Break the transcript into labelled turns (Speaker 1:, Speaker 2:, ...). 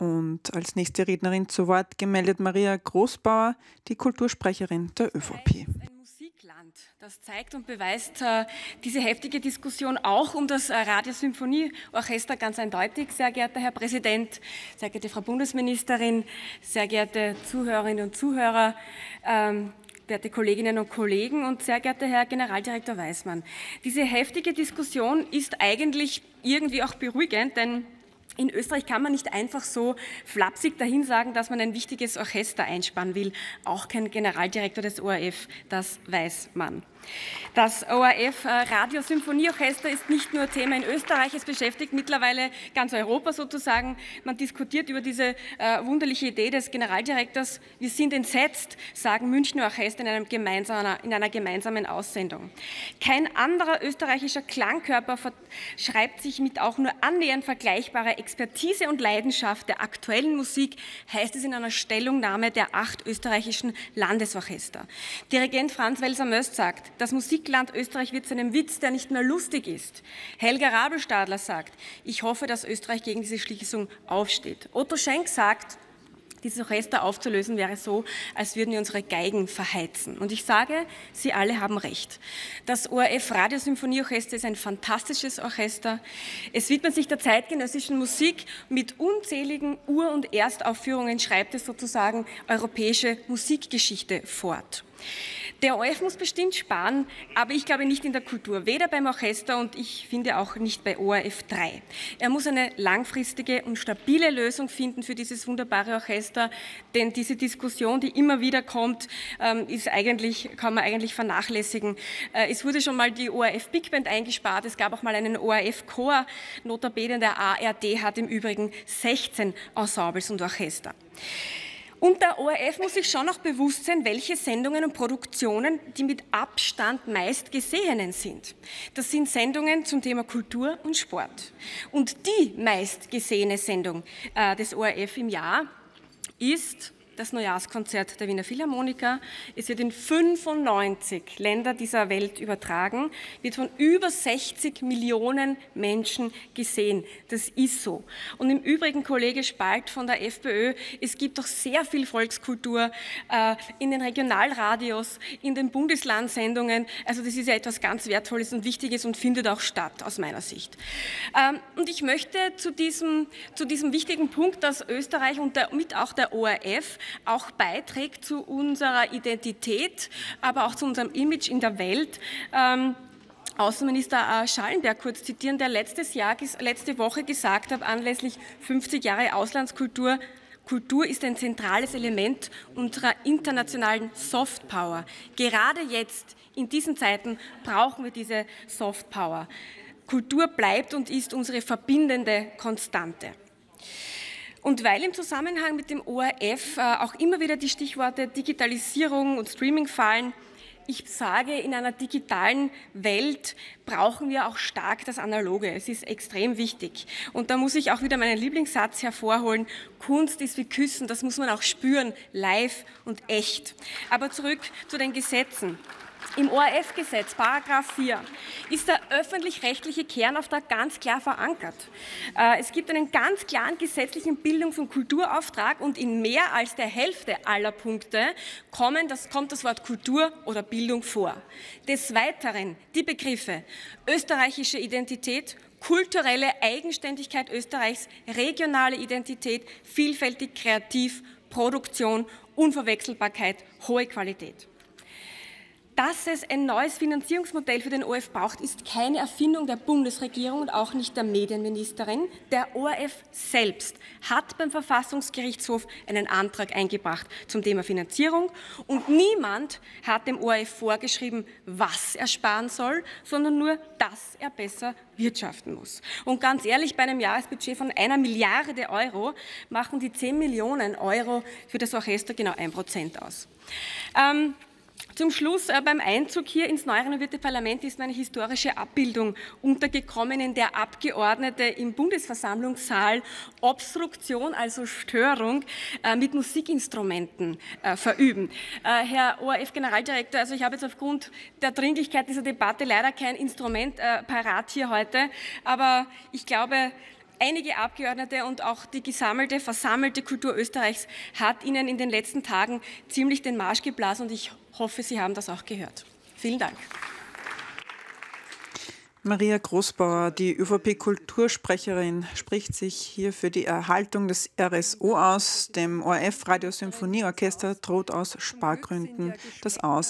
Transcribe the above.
Speaker 1: Und als nächste Rednerin zu Wort gemeldet Maria Großbauer, die Kultursprecherin der ÖVP.
Speaker 2: Musikland, das zeigt und beweist äh, diese heftige Diskussion auch um das äh, Radiosymphonieorchester ganz eindeutig, sehr geehrter Herr Präsident, sehr geehrte Frau Bundesministerin, sehr geehrte Zuhörerinnen und Zuhörer. Ähm, werte Kolleginnen und Kollegen und sehr geehrter Herr Generaldirektor Weismann. Diese heftige Diskussion ist eigentlich irgendwie auch beruhigend, denn in Österreich kann man nicht einfach so flapsig dahin sagen, dass man ein wichtiges Orchester einspannen will. Auch kein Generaldirektor des ORF, das weiß man. Das ORF äh, Radiosymphonieorchester ist nicht nur Thema in Österreich, es beschäftigt mittlerweile ganz Europa sozusagen. Man diskutiert über diese äh, wunderliche Idee des Generaldirektors. Wir sind entsetzt, sagen Münchner Orchester in, einem gemeinsamen, in einer gemeinsamen Aussendung. Kein anderer österreichischer Klangkörper schreibt sich mit auch nur annähernd vergleichbarer Expertise und Leidenschaft der aktuellen Musik, heißt es in einer Stellungnahme der acht österreichischen Landesorchester. Dirigent Franz Welser-Möst sagt, das Musikland Österreich wird zu einem Witz, der nicht mehr lustig ist. Helga Rabelstadler sagt, ich hoffe, dass Österreich gegen diese Schließung aufsteht. Otto Schenk sagt, dieses Orchester aufzulösen wäre so, als würden wir unsere Geigen verheizen. Und ich sage, Sie alle haben recht. Das ORF Radiosymphonieorchester ist ein fantastisches Orchester. Es widmet sich der zeitgenössischen Musik mit unzähligen Ur- und Erstaufführungen, schreibt es sozusagen europäische Musikgeschichte fort. Der ORF muss bestimmt sparen, aber ich glaube nicht in der Kultur, weder beim Orchester und ich finde auch nicht bei ORF 3. Er muss eine langfristige und stabile Lösung finden für dieses wunderbare Orchester, denn diese Diskussion, die immer wieder kommt, ähm, ist eigentlich, kann man eigentlich vernachlässigen. Äh, es wurde schon mal die ORF Big Band eingespart, es gab auch mal einen ORF Chor, notabene der ARD hat im Übrigen 16 Ensembles und Orchester. Und der ORF muss sich schon noch bewusst sein, welche Sendungen und Produktionen die mit Abstand meist gesehenen sind. Das sind Sendungen zum Thema Kultur und Sport. Und die meist gesehene Sendung äh, des ORF im Jahr ist das Neujahrskonzert der Wiener Philharmoniker. Es wird in 95 Länder dieser Welt übertragen, wird von über 60 Millionen Menschen gesehen. Das ist so. Und im Übrigen, Kollege Spalt von der FPÖ, es gibt doch sehr viel Volkskultur äh, in den Regionalradios, in den Bundeslandsendungen. Also das ist ja etwas ganz Wertvolles und Wichtiges und findet auch statt, aus meiner Sicht. Ähm, und ich möchte zu diesem, zu diesem wichtigen Punkt, dass Österreich und der, mit auch der ORF auch beiträgt zu unserer Identität, aber auch zu unserem Image in der Welt. Ähm, Außenminister Schallenberg kurz zitieren, der letztes Jahr, letzte Woche gesagt hat, anlässlich 50 Jahre Auslandskultur, Kultur ist ein zentrales Element unserer internationalen Softpower. Gerade jetzt, in diesen Zeiten, brauchen wir diese Softpower. Kultur bleibt und ist unsere verbindende Konstante. Und weil im Zusammenhang mit dem ORF äh, auch immer wieder die Stichworte Digitalisierung und Streaming fallen, ich sage, in einer digitalen Welt brauchen wir auch stark das Analoge. Es ist extrem wichtig. Und da muss ich auch wieder meinen Lieblingssatz hervorholen. Kunst ist wie Küssen, das muss man auch spüren, live und echt. Aber zurück zu den Gesetzen. Im ORF-Gesetz, Paragraph 4, ist der öffentlich-rechtliche Kernauftrag ganz klar verankert. Äh, es gibt einen ganz klaren gesetzlichen Bildungs- und Kulturauftrag und in mehr als der Hälfte aller Punkte kommen, das, kommt das Wort Kultur oder Bildung vor. Des Weiteren die Begriffe österreichische Identität, kulturelle Eigenständigkeit Österreichs, regionale Identität, vielfältig kreativ, Produktion, Unverwechselbarkeit, hohe Qualität. Dass es ein neues Finanzierungsmodell für den ORF braucht, ist keine Erfindung der Bundesregierung und auch nicht der Medienministerin. Der ORF selbst hat beim Verfassungsgerichtshof einen Antrag eingebracht zum Thema Finanzierung und niemand hat dem ORF vorgeschrieben, was er sparen soll, sondern nur, dass er besser wirtschaften muss. Und ganz ehrlich, bei einem Jahresbudget von einer Milliarde Euro machen die 10 Millionen Euro für das Orchester genau ein Prozent aus. Ähm, zum Schluss äh, beim Einzug hier ins neu renovierte Parlament ist eine historische Abbildung untergekommen, in der Abgeordnete im Bundesversammlungssaal Obstruktion, also Störung, äh, mit Musikinstrumenten äh, verüben. Äh, Herr ORF-Generaldirektor, also ich habe jetzt aufgrund der Dringlichkeit dieser Debatte leider kein Instrument äh, parat hier heute, aber ich glaube, Einige Abgeordnete und auch die gesammelte, versammelte Kultur Österreichs hat Ihnen in den letzten Tagen ziemlich den Marsch geblasen und ich hoffe, Sie haben das auch gehört. Vielen Dank.
Speaker 1: Maria Großbauer, die ÖVP-Kultursprecherin, spricht sich hier für die Erhaltung des RSO aus. Dem ORF-Radio Symphonieorchester droht aus Spargründen das Aus.